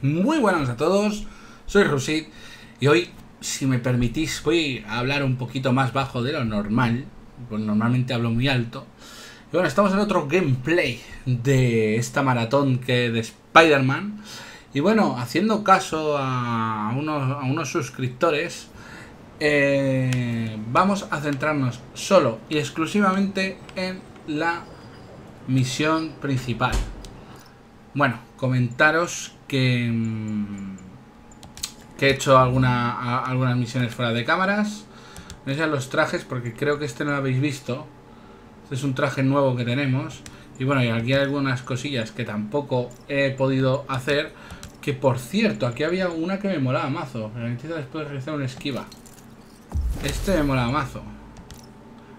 Muy buenas a todos, soy Rusit y hoy, si me permitís, voy a hablar un poquito más bajo de lo normal, pues normalmente hablo muy alto. Y bueno, estamos en otro gameplay de esta maratón que de Spider-Man. Y bueno, haciendo caso a unos, a unos suscriptores, eh, vamos a centrarnos solo y exclusivamente en la misión principal. Bueno, comentaros que, mm, que he hecho alguna, algunas misiones fuera de cámaras. No sean los trajes porque creo que este no lo habéis visto. Este es un traje nuevo que tenemos. Y bueno, y aquí hay algunas cosillas que tampoco he podido hacer. Que por cierto, aquí había una que me molaba mazo. Necesito después realizar una esquiva. Este me molaba mazo.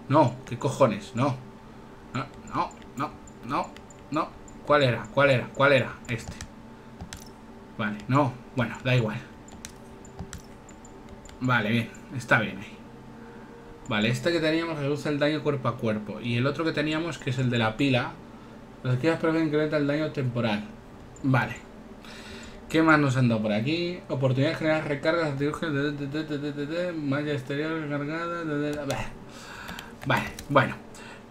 No, ¿qué cojones? No, no, no, no, no. ¿Cuál era? ¿Cuál era? ¿Cuál era? Este. Vale, no. Bueno, da igual. Vale, bien. Está bien ahí. Vale, este que teníamos reduce el daño cuerpo a cuerpo. Y el otro que teníamos, que es el de la pila, los que prevén incrementa el daño temporal. Vale. ¿Qué más nos han dado por aquí? Oportunidad de generar recargas de malla exterior recargada. Vale, bueno.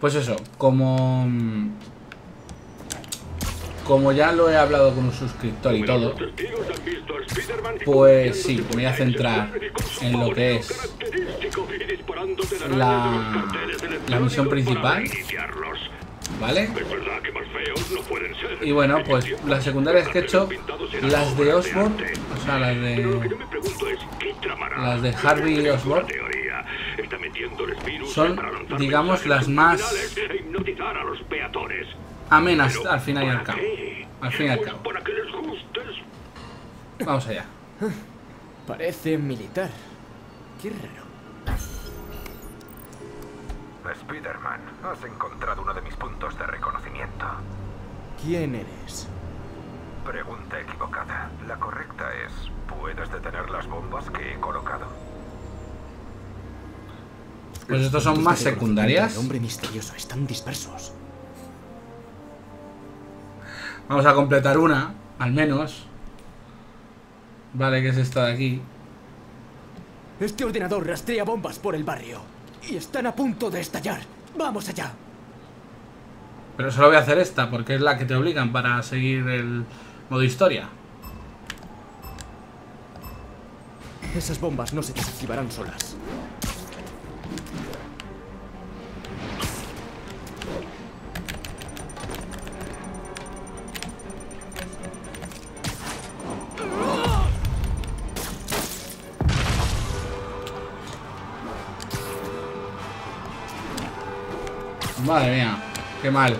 Pues eso, como como ya lo he hablado con un suscriptor y todo, pues sí, me voy a centrar en lo que es la, la misión principal. ¿Vale? Y bueno, pues las secundarias que he hecho, las de Osborne, o sea, las de. Las de Harvey Osborne, son, digamos, las más amenas al final y al cabo. Al fin y al cabo. Vamos allá. Parece militar. Qué raro. Spider-Man, has encontrado uno de mis puntos de reconocimiento. ¿Quién eres? Pregunta equivocada. La correcta es, ¿puedes detener las bombas que he colocado? Pues estos son más secundarias. El hombre misterioso, están dispersos. Vamos a completar una, al menos. Vale, que es esta de aquí. Este ordenador rastrea bombas por el barrio. Y están a punto de estallar. ¡Vamos allá! Pero solo voy a hacer esta, porque es la que te obligan para seguir el modo historia. Esas bombas no se desactivarán solas. Qué mal.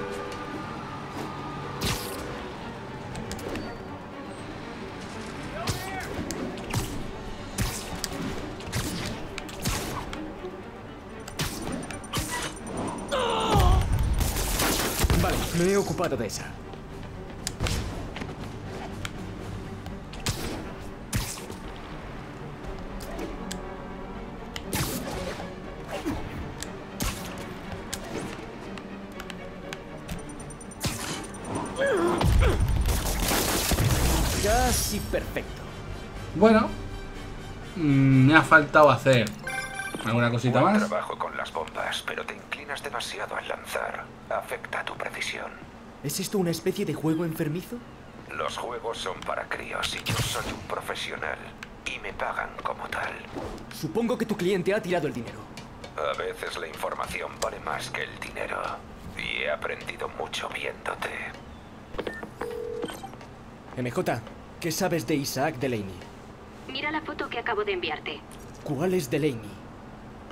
Vale, me he ocupado de esa. Perfecto. Bueno, mm, me ha faltado hacer alguna cosita Buen más. trabajo con las bombas, pero te inclinas demasiado al lanzar. Afecta tu precisión. ¿Es esto una especie de juego enfermizo? Los juegos son para críos y yo soy un profesional. Y me pagan como tal. Supongo que tu cliente ha tirado el dinero. A veces la información vale más que el dinero. Y he aprendido mucho viéndote. MJ, ¿qué sabes de Isaac Delaney? Mira la foto que acabo de enviarte. ¿Cuál es Delaney?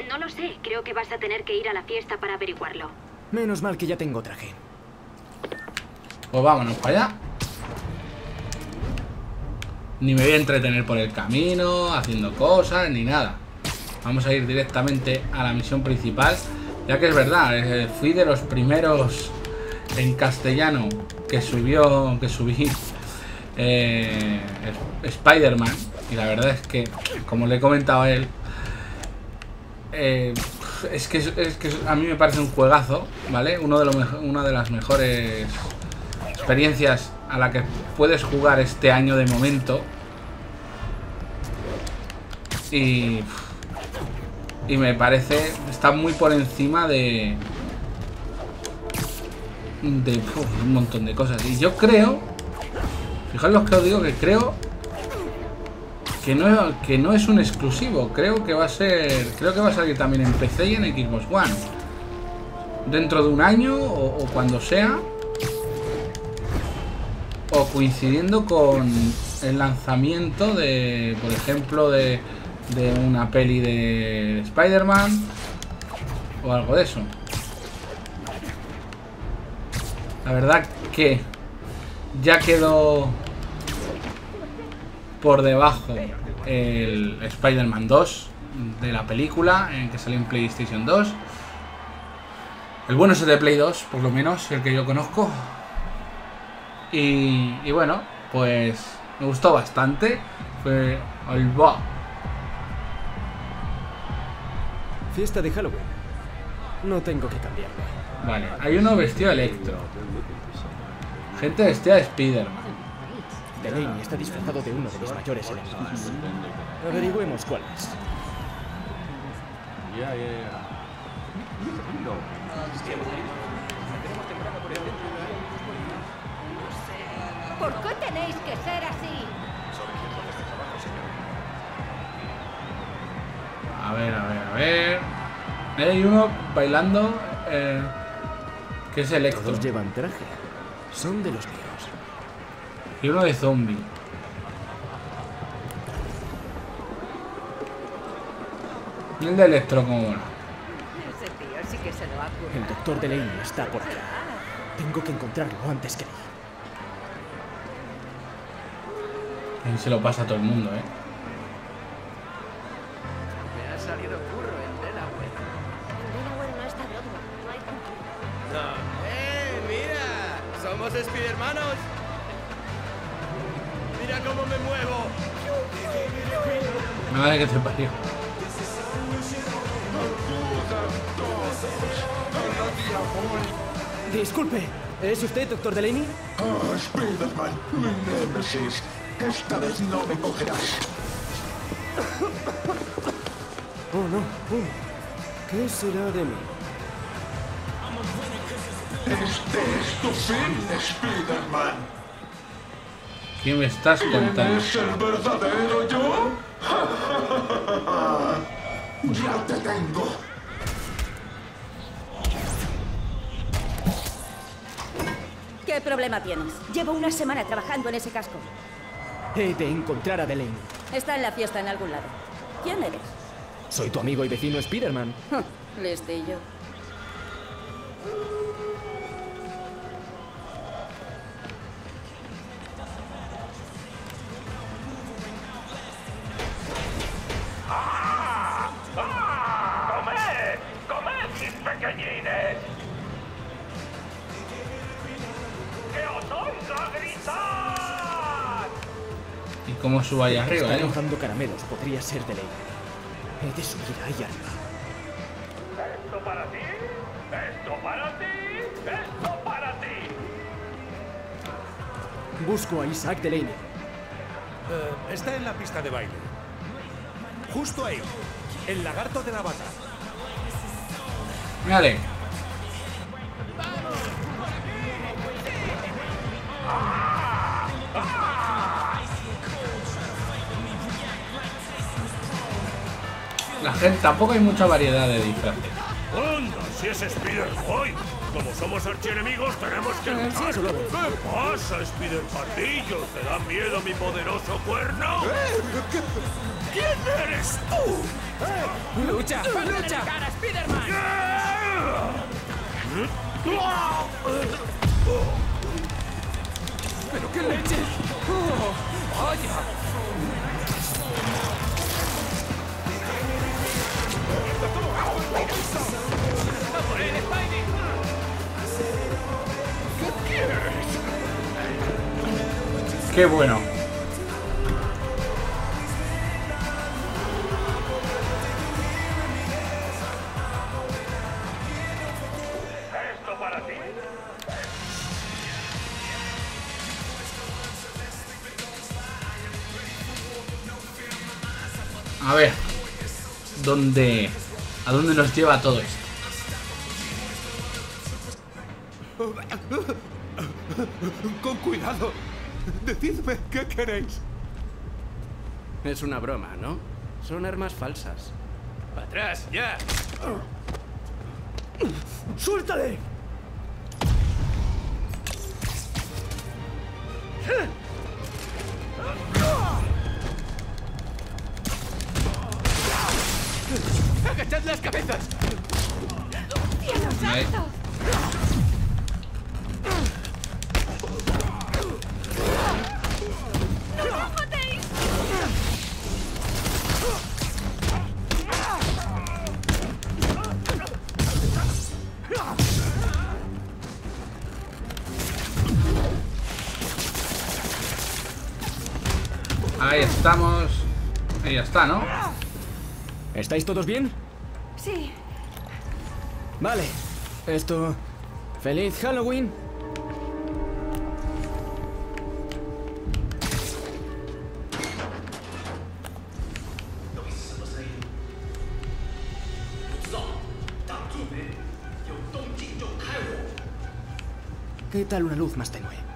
No lo sé, creo que vas a tener que ir a la fiesta para averiguarlo. Menos mal que ya tengo traje. Pues vámonos para allá. Ni me voy a entretener por el camino, haciendo cosas, ni nada. Vamos a ir directamente a la misión principal. Ya que es verdad, eh, fui de los primeros en castellano que subió, que subí eh, Spider-Man. Y la verdad es que, como le he comentado a él, eh, es, que, es que a mí me parece un juegazo, ¿vale? Uno de una de las mejores experiencias a la que puedes jugar este año de momento. Y, y me parece, está muy por encima de, de un montón de cosas. Y yo creo, fijaos lo que os digo, que creo que no, es un exclusivo. Creo que va a ser, creo que va a salir también en PC y en Xbox One. Dentro de un año o, o cuando sea. O coincidiendo con el lanzamiento de, por ejemplo, de, de una peli de Spider-Man o algo de eso. La verdad que ya quedó por debajo el Spider-Man 2 de la película en que salió en PlayStation 2. El bueno es el de Play 2, por lo menos, el que yo conozco. Y, y bueno, pues me gustó bastante. Fue el va. Fiesta de Halloween. No tengo que cambiarme. Vale, hay uno vestido Electro. Gente vestida de Spider-Man. Delaney está disfrazado de uno de mis mayores enemigos. Averigüemos cuál es. ¿Por qué tenéis que ser así? A ver, a ver, a ver. Hay uno bailando. eh, que es Electro. Todos llevan traje. Son de los míos. Y uno de zombie. Y el de Electro, como. El doctor Delaney está por aquí. Tengo que encontrarlo antes que él. Se lo pasa a todo el mundo, eh. Madre que te parió. Disculpe, ¿es usted doctor Delaney? Ah, Spider-Man, mi némesis. Esta vez no me cogerás. Oh, no. Oh. ¿Qué será de mí? Este es tu fin, Spider-Man. ¿Qué me estás ¿Quién contando? es el verdadero yo? Ya te tengo. ¿Qué problema tienes? Llevo una semana trabajando en ese casco. He de encontrar a Delaney. Está en la fiesta en algún lado. ¿Quién eres? Soy tu amigo y vecino Spider-Man. Listillo. ¿Y cómo subo ahí arriba, Está eh? lanzando caramelos. Podría ser Delaney. He de subir ahí arriba. ¿Esto para ti? ¿Esto para ti? ¿Esto para ti? Busco a Isaac Delaney. Eh, está en la pista de baile. Justo ahí. El lagarto de la bata. Mírale. Gente, tampoco hay mucha variedad de disfraces. ¡Anda! Si es Spider-Boy. Como somos archienemigos, tenemos que luchar. ¿Qué pasa, Spider-Pardillo? ¿Te da miedo mi poderoso cuerno? ¿Quién eres tú? ¡Lucha! ¡Lucha! ¡Cara, Spiderman! ¿Pero qué leches? ¡Oh! ¡Vaya! Qué bueno. Esto para ti. A ver, ¿dónde ¿A dónde nos lleva todo esto? Con cuidado. Decidme qué queréis. Es una broma, ¿no? Son armas falsas. ¡Atrás, ya! ¡Suéltale! ¡Agachad las cabezas! Ahí. Ahí estamos. Ahí ya está, ¿no? ¿Estáis todos bien? Sí. Vale. Esto... ¡Feliz Halloween! ¿Qué tal una luz más tenue?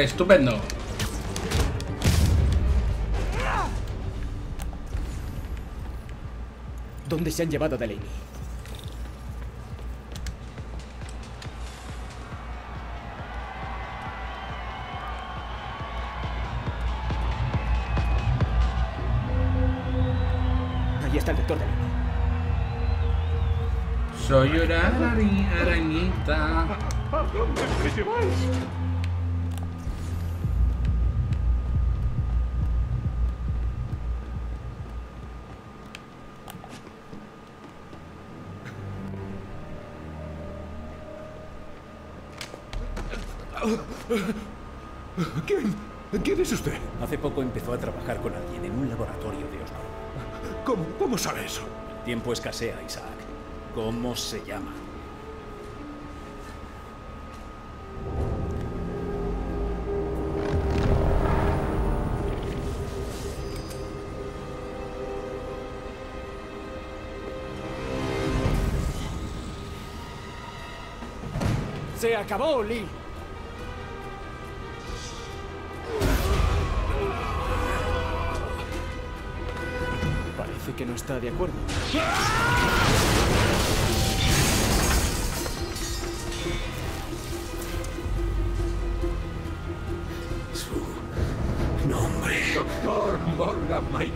Estupendo. ¿Dónde se han llevado a Delaney? Ahí está el doctor Delaney. Soy una arañi- arañita. ¿A dónde me lleváis? Empezó a trabajar con alguien en un laboratorio de Oslo. ¿Cómo, cómo sabe eso? El tiempo escasea, Isaac. ¿Cómo se llama? ¡Se acabó, Lee! Que no está de acuerdo. Nombre. Doctor Morgan May.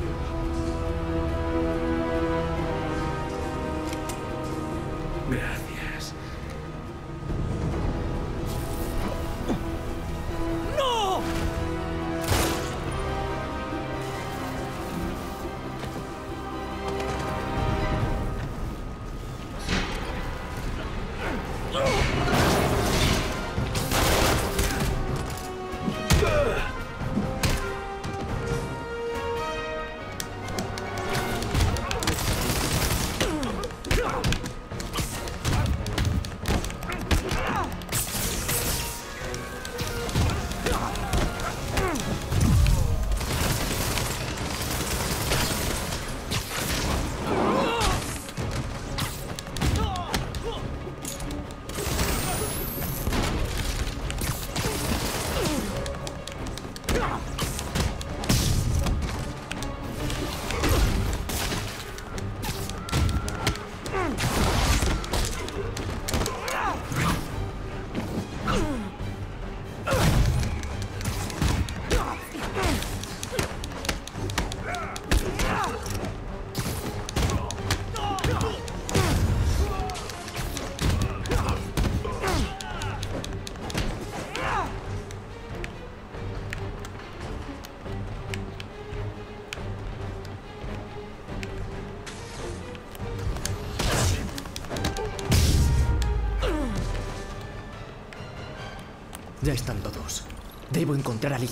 Ya están todos. Debo encontrar a Lee.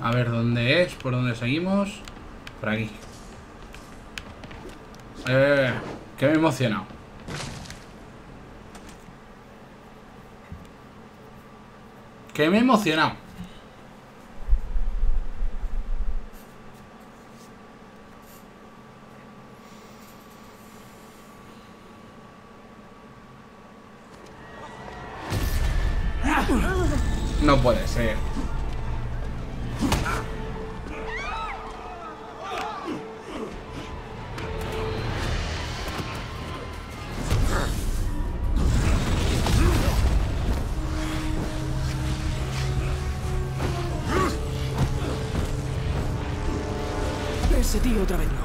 A ver dónde es, por dónde seguimos. Por aquí. Eh, que me he emocionado. Que me he emocionado. No puede ser. Tío otra vez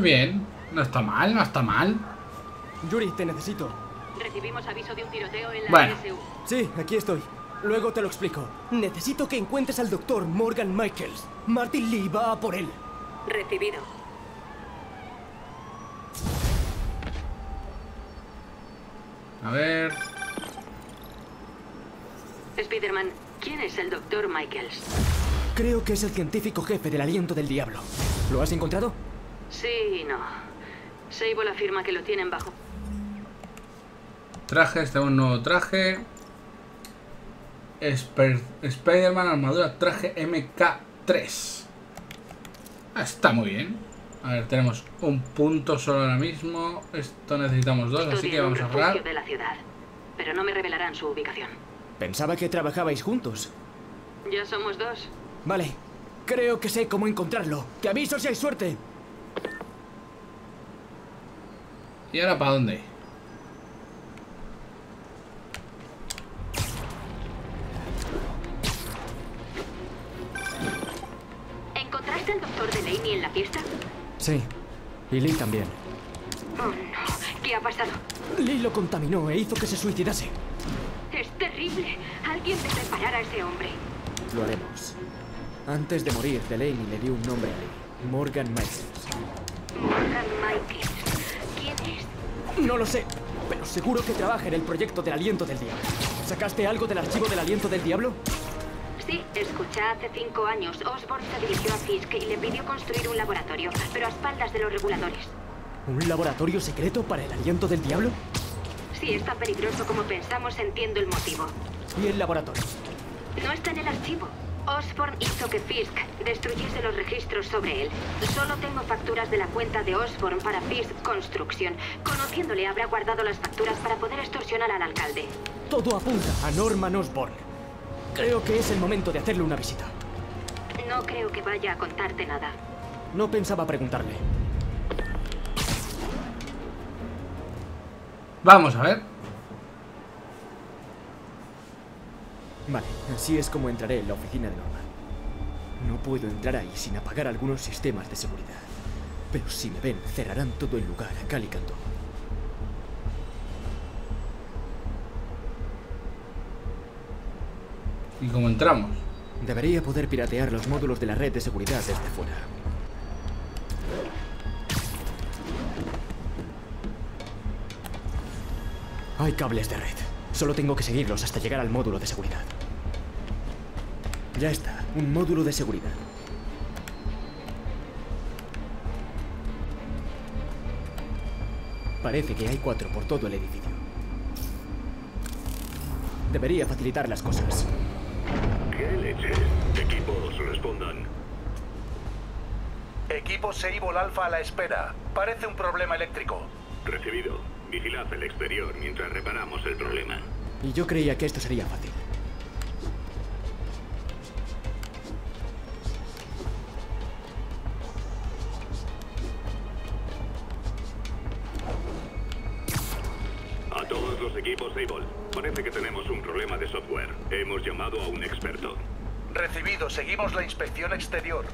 Bien. No está mal, no está mal. Yuri, te necesito. Recibimos aviso de un tiroteo en la Bueno. Sí, aquí estoy. Luego te lo explico. Necesito que encuentres al doctor Morgan Michaels. Martin Lee va a por él. Recibido. A ver. Spiderman, ¿quién es el doctor Michaels? Creo que es el científico jefe del aliento del diablo. ¿Lo has encontrado? Sí y no. Sable afirma que lo tienen bajo. Trajes, tengo un nuevo traje. Spider-Man armadura traje MK3. Ah, está muy bien. A ver, tenemos un punto solo ahora mismo. Esto necesitamos dos, así que vamos a ahorrar. de la ciudad. Pero no me revelarán su ubicación. Pensaba que trabajabais juntos. Ya somos dos. Vale. Creo que sé cómo encontrarlo. Te aviso si hay suerte. ¿Y ahora para dónde? ¿Encontraste al doctor Delaney en la fiesta? Sí. Y Lee también. Oh, no. ¿Qué ha pasado? Lee lo contaminó e hizo que se suicidase. Es terrible. Alguien debe parar a ese hombre. Lo haremos. Antes de morir, Delaney le dio un nombre a Lee. Morgan Michaels. Morgan Michaels. No lo sé, pero seguro que trabaja en el proyecto del aliento del diablo. ¿Sacaste algo del archivo del aliento del diablo? Sí, escucha, hace cinco años Osborn se dirigió a Fisk y le pidió construir un laboratorio, pero a espaldas de los reguladores. ¿Un laboratorio secreto para el aliento del diablo? Si es tan peligroso como pensamos, entiendo el motivo. ¿Y el laboratorio? No está en el archivo. Osborn hizo que Fisk destruyese los registros sobre él. Solo tengo facturas de la cuenta de Osborn para Fisk Construction. Conociéndole, habrá guardado las facturas para poder extorsionar al alcalde. Todo apunta a Norman Osborn. Creo que es el momento de hacerle una visita. No creo que vaya a contarte nada. No pensaba preguntarle. Vamos a ver. Vale, así es como entraré en la oficina de Norman. No puedo entrar ahí sin apagar algunos sistemas de seguridad. Pero si me ven, cerrarán todo el lugar a cal y canto. ¿Y cómo entramos? Debería poder piratear los módulos de la red de seguridad desde fuera. Hay cables de red. Solo tengo que seguirlos hasta llegar al módulo de seguridad. Ya está, un módulo de seguridad. Parece que hay cuatro por todo el edificio. Debería facilitar las cosas. ¿Qué leche? Equipos, respondan. Equipo Seibol Alpha a la espera. Parece un problema eléctrico. Recibido. Vigilad el exterior mientras reparamos el problema. Y yo creía que esto sería fácil. Seguimos la inspección exterior.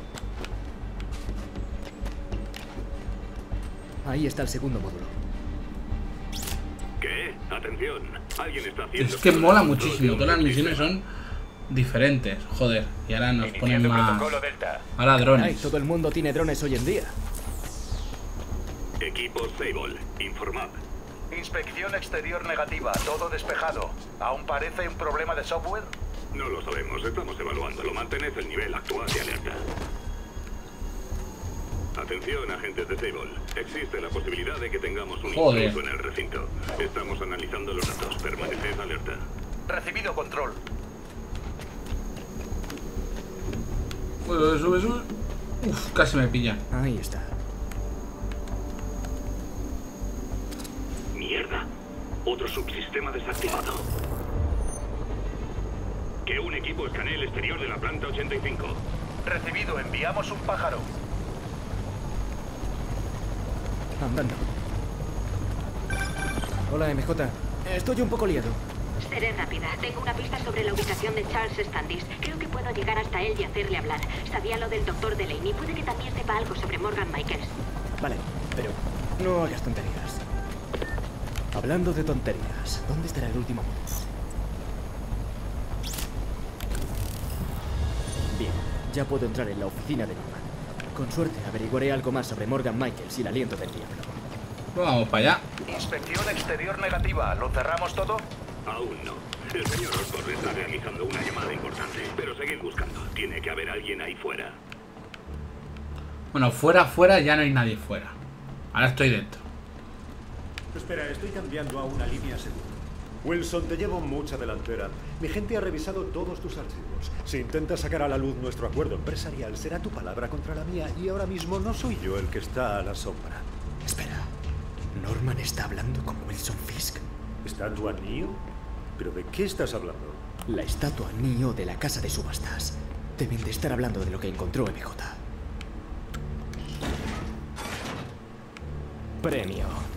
Ahí está el segundo módulo. ¿Qué? Atención. Alguien está haciendo... Es que mola muchísimo. Todas las misiones son diferentes. Joder. Y ahora nos ponen más. Ahora Ay, drones. todo el mundo tiene drones hoy en día. Equipo Sable, informad. Inspección exterior negativa, todo despejado. ¿Aún parece un problema de software? No lo sabemos, estamos evaluándolo. Mantened el nivel actual de alerta. Atención, agentes de Sable. Existe la posibilidad de que tengamos un Joder. intruso en el recinto. Estamos analizando los datos. Permaneced alerta. Recibido control. Sube, sube, sube. Uf, casi me pilla. Ahí está. Mierda. Otro subsistema desactivado. Que un equipo escanee el exterior de la planta 85. Recibido, enviamos un pájaro. Andando. Hola, MJ. Estoy un poco liado. Seré rápida. Tengo una pista sobre la ubicación de Charles Standish. Creo que puedo llegar hasta él y hacerle hablar. Sabía lo del doctor Delaney. Puede que también sepa algo sobre Morgan Michaels. Vale, pero no hagas tonterías. Hablando de tonterías, ¿dónde estará el último módulo? Bien, ya puedo entrar en la oficina de Norman. Con suerte averiguaré algo más sobre Morgan Michaels y el aliento del diablo. Vamos para allá. Inspección exterior negativa, ¿lo cerramos todo? Aún no. El señor Osborne está realizando una llamada importante. Pero seguid buscando. Tiene que haber alguien ahí fuera. Bueno, fuera, fuera, ya no hay nadie fuera. Ahora estoy dentro. Espera, estoy cambiando a una línea segura. Wilson, te llevo mucha delantera. Mi gente ha revisado todos tus archivos. Si intentas sacar a la luz nuestro acuerdo empresarial, será tu palabra contra la mía y ahora mismo no soy yo el que está a la sombra. Espera, Norman está hablando con Wilson Fisk. ¿Estatua Neo? ¿Pero de qué estás hablando? La estatua Neo de la casa de subastas. Deben de estar hablando de lo que encontró MJ. Premio.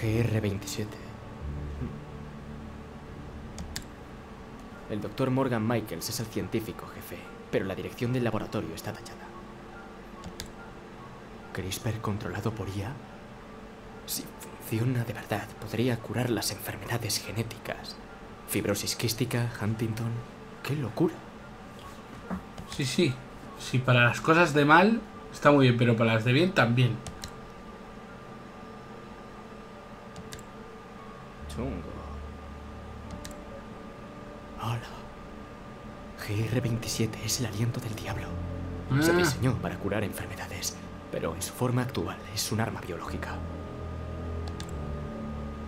GR27. El doctor Morgan Michaels es el científico jefe, pero la dirección del laboratorio está tachada. ¿CRISPR controlado por IA? Si funciona de verdad, podría curar las enfermedades genéticas. Fibrosis quística, Huntington. ¡Qué locura! Sí, sí. Sí, para las cosas de mal está muy bien, pero para las de bien también. Chungo. Hola. GR27 es el aliento del diablo. Se Ah. diseñó para curar enfermedades, pero en su forma actual es un arma biológica.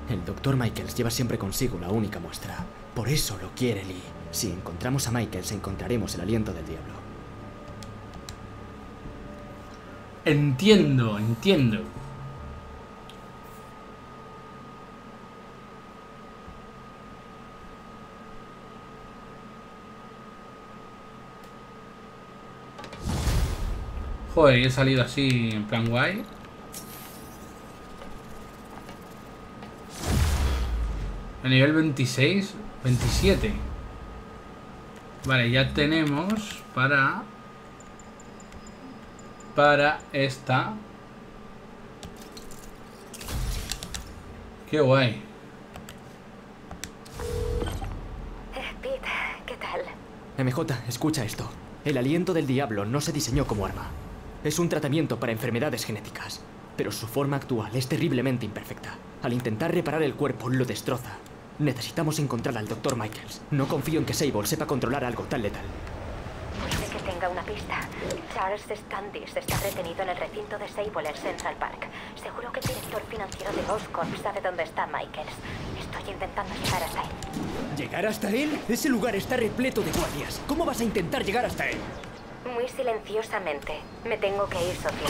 El Dr. Michaels lleva siempre consigo la única muestra. Por eso lo quiere Lee. Si encontramos a Michaels, encontraremos el aliento del diablo. Entiendo, entiendo. Joder, y he salido así en plan guay. A nivel 26, 27. Vale, ya tenemos para para esta. Qué guay. Eh, Pete, ¿qué tal? MJ, escucha esto. El aliento del diablo no se diseñó como arma. Es un tratamiento para enfermedades genéticas, pero su forma actual es terriblemente imperfecta. Al intentar reparar el cuerpo, lo destroza. Necesitamos encontrar al Dr. Michaels. No confío en que Sable sepa controlar algo tan letal. Puede que tenga una pista. Charles Standish está retenido en el recinto de Sable en Central Park. Seguro que el director financiero de Oscorp sabe dónde está Michaels. Estoy intentando llegar hasta él. ¿Llegar hasta él? Ese lugar está repleto de guardias. ¿Cómo vas a intentar llegar hasta él? Muy silenciosamente. Me tengo que ir, Sofía.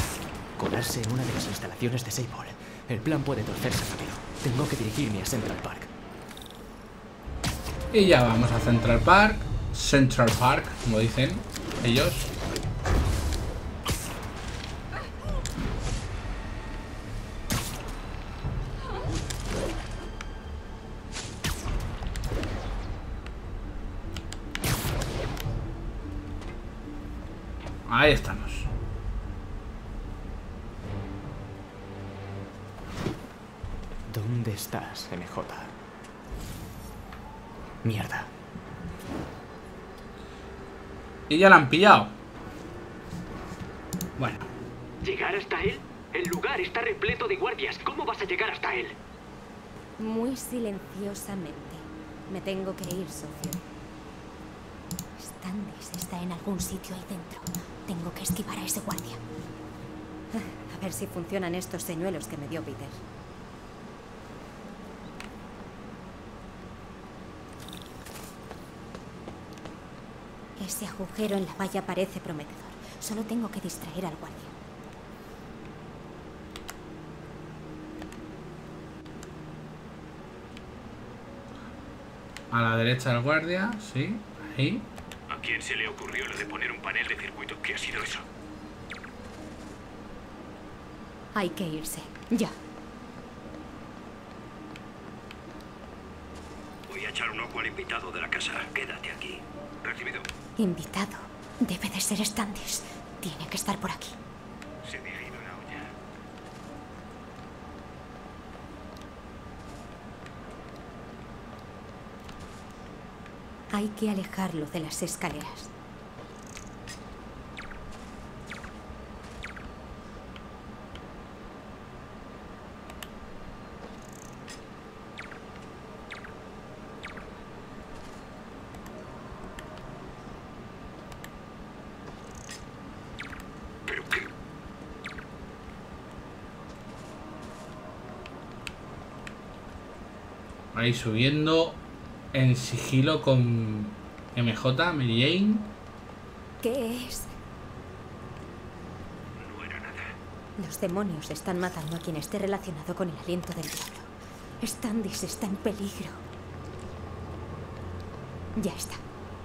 Colarse en una de las instalaciones de Sable. El plan puede torcerse rápido. Tengo que dirigirme a Central Park. Y ya vamos a Central Park. Central Park, como dicen ellos. Ya la han pillado. Bueno. ¿Llegar hasta él? El lugar está repleto de guardias. ¿Cómo vas a llegar hasta él? Muy silenciosamente. Me tengo que ir, socio. Standis está en algún sitio ahí dentro. Tengo que esquivar a ese guardia. A ver si funcionan estos señuelos que me dio Peter. Ese agujero en la valla parece prometedor. Solo tengo que distraer al guardia. A la derecha del guardia, sí. Ahí. ¿A quién se le ocurrió lo de poner un panel de circuito? ¿Qué ha sido eso? Hay que irse. Ya. Voy a echar un ojo al invitado de la casa. Quédate aquí. Recibido. Invitado. Debe de ser Standis. Tiene que estar por aquí. Se me ha ido la olla. Hay que alejarlo de las escaleras. ¿Pero qué? Ahí subiendo en sigilo con MJ, Mary Jane. ¿Qué es? No era nada. Los demonios están matando a quien esté relacionado con el aliento del diablo. Standis está en peligro. Ya está.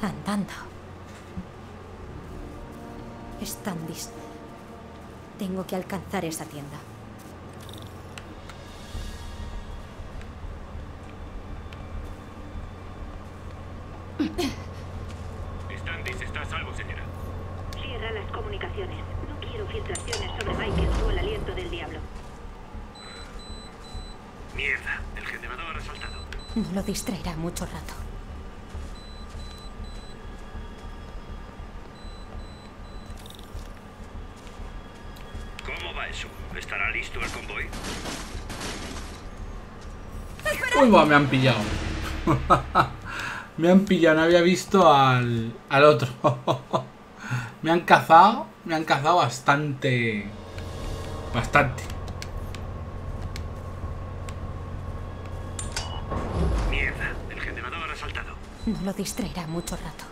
Andando. Standis. Tengo que alcanzar esa tienda. Me han pillado. me han pillado, no había visto al, al otro. me han cazado, me han cazado bastante. Bastante. Mierda. El generador ha saltado. No lo distraerá mucho rato.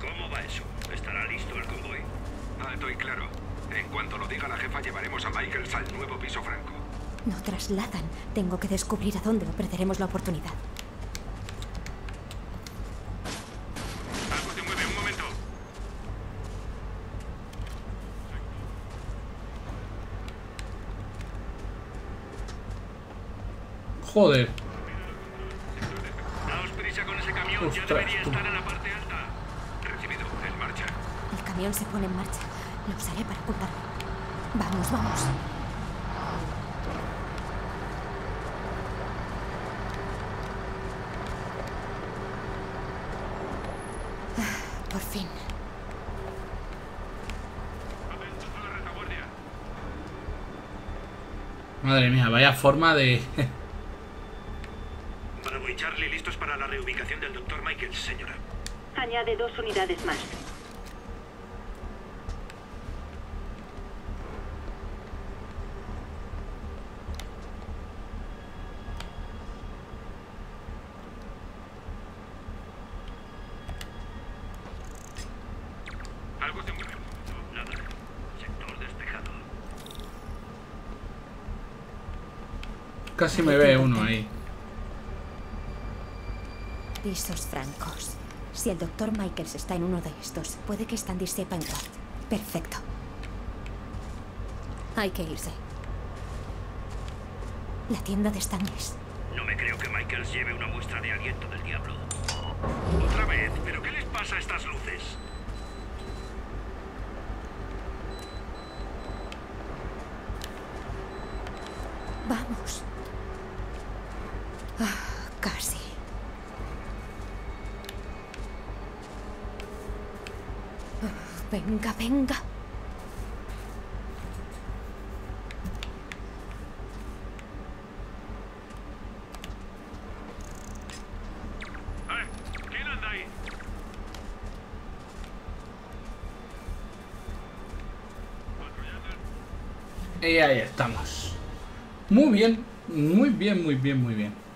¿Cómo va eso? ¿Estará listo el convoy? Alto y claro. En cuanto lo diga la jefa, llevaremos a Michaels al nuevo piso franco. No trasladan. Tengo que descubrir a dónde o perderemos la oportunidad. Algo se mueve un momento. Joder. Daos prisa con ese camión. ya Ostras, debería tú. estar en la parte alta. Recibido. En marcha. El camión se pone en marcha. Lo usaré para ocultarme. Vamos, vamos. Ah, Por fin. Atentos a la retaguardia. Madre mía, vaya forma de. Bravo y Charlie listos para la reubicación del Dr. Michaels, señora. Añade dos unidades más. Algo se mueve. Nada. Sector despejado. Casi me ve uno ahí. Pisos francos. Si el doctor Michaels está en uno de estos, puede que Standy sepa en cuál. Perfecto. Hay que irse. La tienda de Stanleys. No me creo que Michaels lleve una muestra de aliento del diablo. Otra vez, ¿pero qué les pasa a estas luces? Venga, venga. Y ahí estamos. Muy bien, muy bien, muy bien, muy bien.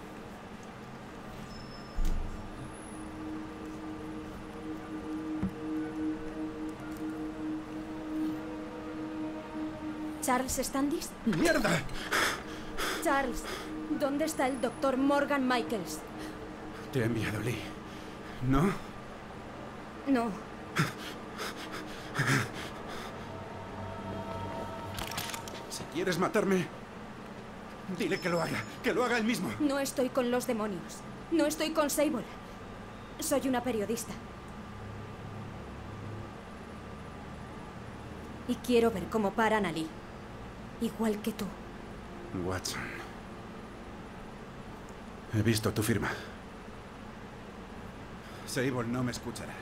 ¿Charles Standish? ¡Mierda! Charles, ¿dónde está el doctor Morgan Michaels? Te ha enviado Lee. ¿No? No, Si quieres matarme, dile que lo haga. Que lo haga él mismo. no estoy con los demonios. No estoy con Sable. Soy una periodista. Y quiero ver cómo paran a Lee. Igual que tú. Watson. He visto tu firma. Sable no me escuchará.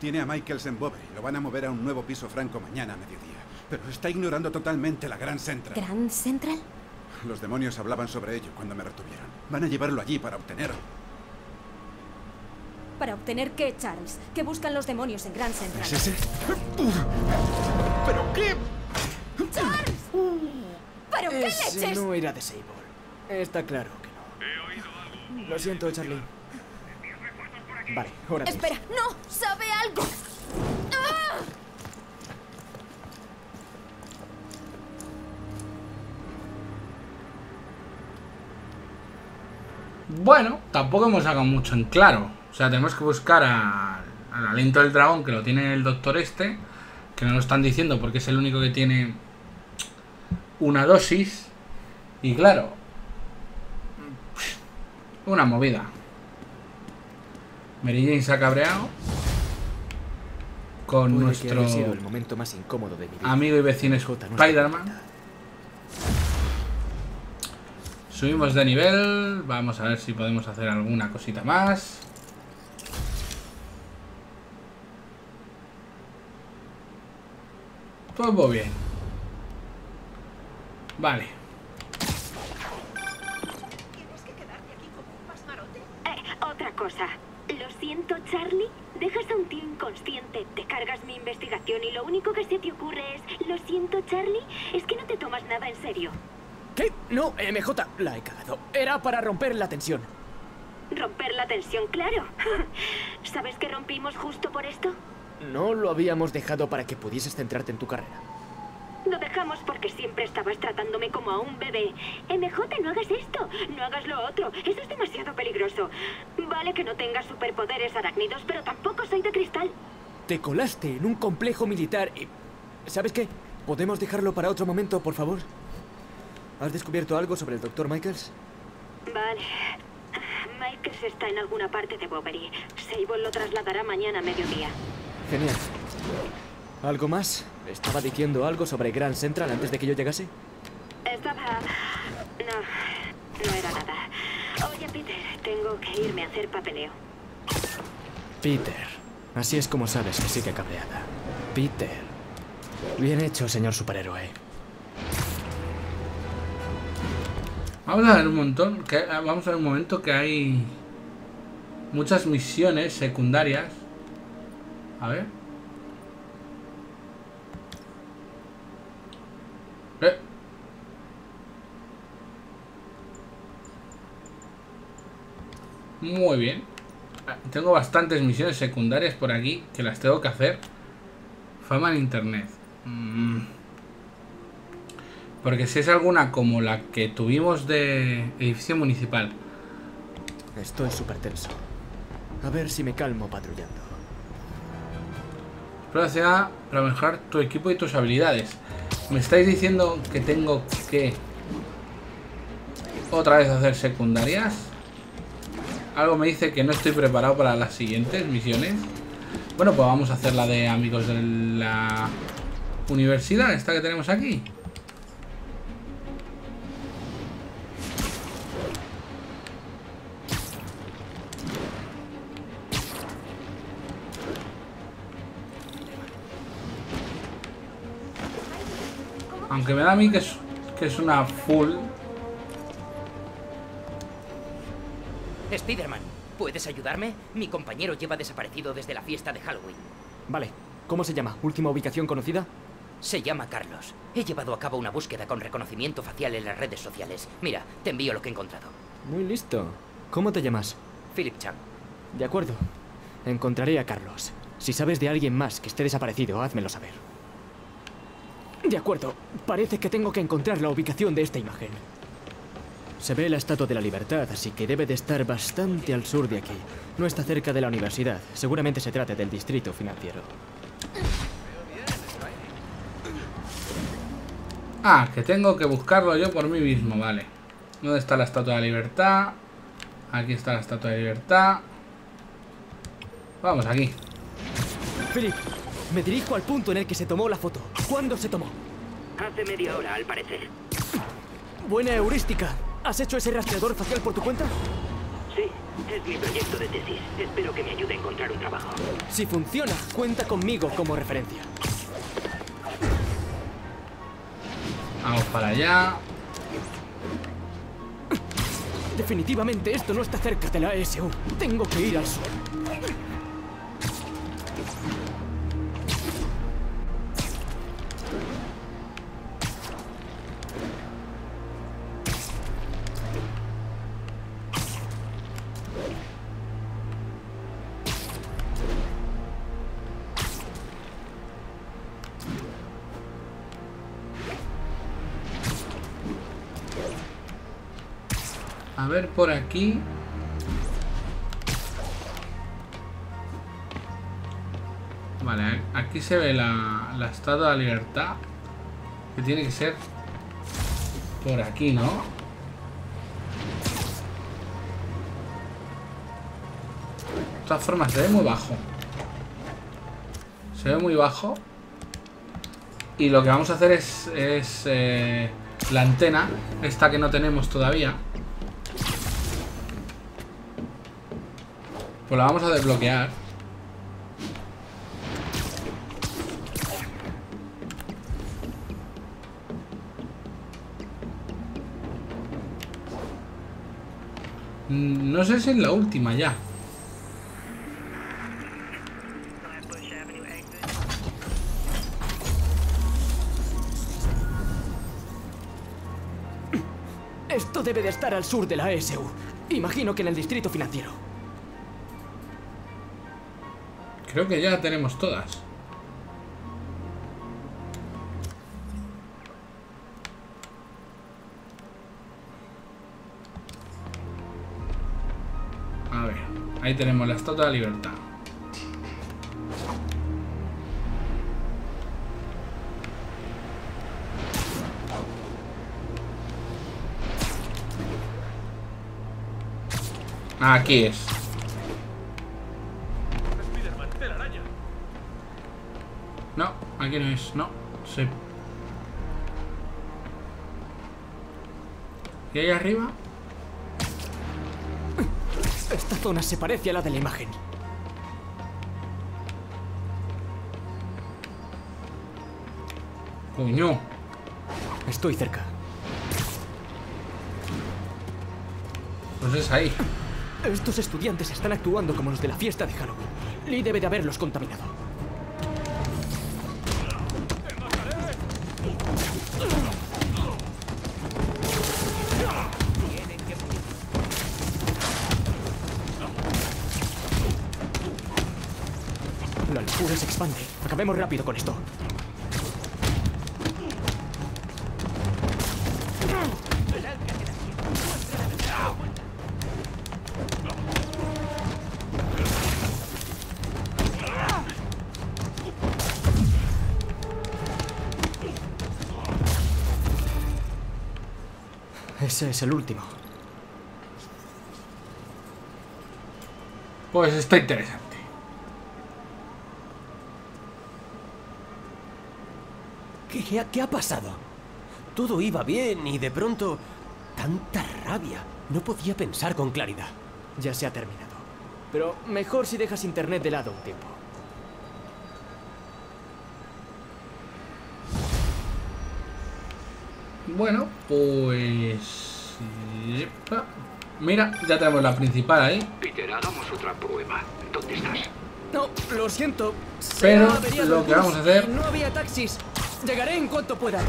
Tiene a Michaels en Bovary. Lo van a mover a un nuevo piso franco mañana a mediodía. Pero está ignorando totalmente la Gran Central. ¿Grand Central? Los demonios hablaban sobre ello cuando me retuvieron. Van a llevarlo allí para obtener... ¿Para obtener qué, Charles? ¿Qué buscan los demonios en Grand Central? ¿Es ese? ¿Pero qué? ¡Charles! ¿Pero qué Ese leches? no era de Sable. Está claro que no. Lo siento, Charlie. Vale, ahora. Espera, no, sabe algo. ¡Ah! Bueno, tampoco hemos sacado mucho en claro. O sea, tenemos que buscar a- al aliento del dragón, que lo tiene el doctor este, que no lo están diciendo porque es el único que tiene una dosis. Y claro, una movida. Mary Jane se ha cabreado con Puede nuestro haya sido el momento más incómodo de mi vida. amigo y vecino Spider-Man. Subimos de nivel. Vamos a ver si podemos hacer alguna cosita más. Muy bien. Vale. Eh, otra cosa. Lo siento, Charlie. Dejas a un tío inconsciente, te cargas mi investigación y lo único que se te ocurre es, lo siento, Charlie, es que no te tomas nada en serio. ¿Qué? No, MJ, la he cagado. Era para romper la tensión. Romper la tensión, claro. ¿Sabes que rompimos justo por esto? No lo habíamos dejado para que pudieses centrarte en tu carrera. Lo dejamos porque siempre estabas tratándome como a un bebé. MJ, no hagas esto, no hagas lo otro. Eso es demasiado peligroso. Vale que no tengas superpoderes arácnidos, pero tampoco soy de cristal. Te colaste en un complejo militar y... ¿Sabes qué? ¿Podemos dejarlo para otro momento, por favor? ¿Has descubierto algo sobre el Dr. Michaels? Vale. Michaels está en alguna parte de Bovary. Sable lo trasladará mañana a mediodía. Genial. ¿Algo más? ¿Estaba diciendo algo sobre Grand Central antes de que yo llegase? Estaba... No, no era nada. Oye, Peter, tengo que irme a hacer papeleo. Peter. Así es como sabes que sigue cabreada. Peter. Bien hecho, señor superhéroe. Vamos a ver un montón. Que, vamos a ver un momento que hay muchas misiones secundarias. A ver. Eh. Muy bien. Ah, Tengo bastantes misiones secundarias por aquí que las tengo que hacer. Fama en internet. Mm. Porque si es alguna como la que tuvimos de edificio municipal. Estoy súper tenso. A ver si me calmo patrullando. Explora la ciudad para mejorar tu equipo y tus habilidades. Me estáis diciendo que tengo que otra vez hacer secundarias. Algo me dice que no estoy preparado para las siguientes misiones. Bueno, pues vamos a hacer la de amigos de la universidad, esta que tenemos aquí. Aunque me da a mí que es, que es una full. Spiderman, ¿puedes ayudarme? Mi compañero lleva desaparecido desde la fiesta de Halloween. Vale. ¿Cómo se llama? ¿Última ubicación conocida? Se llama Carlos. He llevado a cabo una búsqueda con reconocimiento facial en las redes sociales. Mira, te envío lo que he encontrado. Muy listo. ¿Cómo te llamas? Philip Chang. De acuerdo. Encontraré a Carlos. Si sabes de alguien más que esté desaparecido, házmelo saber. De acuerdo. Parece que tengo que encontrar la ubicación de esta imagen. Se ve la Estatua de la Libertad, así que debe de estar bastante al sur de aquí. No está cerca de la universidad. Seguramente se trate del distrito financiero. Ah, que tengo que buscarlo yo por mí mismo, vale. ¿Dónde está la Estatua de la Libertad? Aquí está la Estatua de la Libertad. Vamos, aquí. Philip, me dirijo al punto en el que se tomó la foto. ¿Cuándo se tomó? Hace media hora, al parecer. Buena heurística. ¿Has hecho ese rastreador facial por tu cuenta? Sí, es mi proyecto de tesis. Espero que me ayude a encontrar un trabajo. Si funciona, cuenta conmigo como referencia. Vamos para allá. Definitivamente esto no está cerca de la ESU. Tengo que ir al sur. Ver por aquí. Vale, aquí se ve la, la estatua de libertad. Que tiene que ser por aquí, ¿no? De todas formas, se ve muy bajo. Se ve muy bajo. Y lo que vamos a hacer es, es eh, la antena, esta que no tenemos todavía. Pues la vamos a desbloquear. No sé si es la última ya. Esto debe de estar al sur de la ESU. Imagino que en el distrito financiero. Creo que ya tenemos todas. A ver, ahí tenemos la estatua de libertad. Aquí es. Aquí no es, no. Sí. ¿Y ahí arriba? Esta zona se parece a la de la imagen. Coño. Estoy cerca. Pues es ahí. Estos estudiantes están actuando como los de la fiesta de Halloween. Lee debe de haberlos contaminado. Acabemos rápido con esto. Ese es el último. Pues está interesante. ¿Qué, qué, ha- pasado? Todo iba bien y de pronto... Tanta rabia. No podía pensar con claridad. Ya se ha terminado. Pero mejor si dejas internet de lado un tiempo. Bueno, pues... yepa. Mira, ya tenemos la principal ahí. Peter, hagamos otra prueba. ¿Dónde estás? No, lo siento. Pero lo que vamos a hacer- No había taxis. Llegaré en cuanto pueda.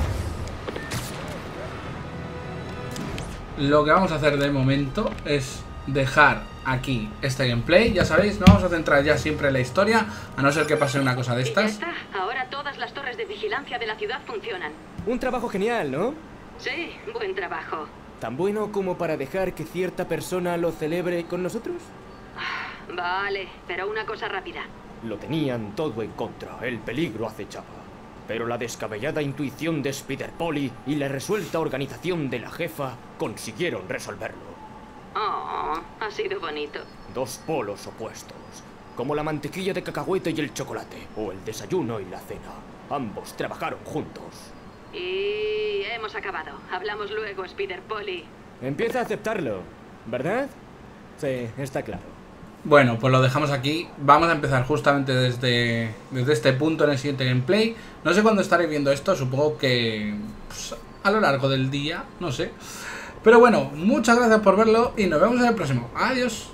Lo que vamos a hacer de momento es dejar aquí este gameplay. Ya sabéis, no vamos a centrar ya siempre en la historia, a no ser que pase una cosa de Y ya estas. está. Ahora todas las torres de vigilancia de la ciudad funcionan. Un trabajo genial, ¿no? Sí, buen trabajo. ¿Tan bueno como para dejar que cierta persona lo celebre con nosotros? Vale, pero una cosa rápida. Lo tenían todo en contra, el peligro acechaba. Pero la descabellada intuición de Spider Polly y la resuelta organización de la jefa consiguieron resolverlo. Oh, ha sido bonito. Dos polos opuestos, como la mantequilla de cacahuete y el chocolate, o el desayuno y la cena. Ambos trabajaron juntos. Y hemos acabado. Hablamos luego, Spider Polly. Empieza a aceptarlo, ¿verdad? Sí, está claro. Bueno, pues lo dejamos aquí. Vamos a empezar justamente desde, desde este punto en el siguiente gameplay. No sé cuándo estaré viendo esto, supongo que pues, a lo largo del día, no sé. Pero bueno, muchas gracias por verlo y nos vemos en el próximo. Adiós.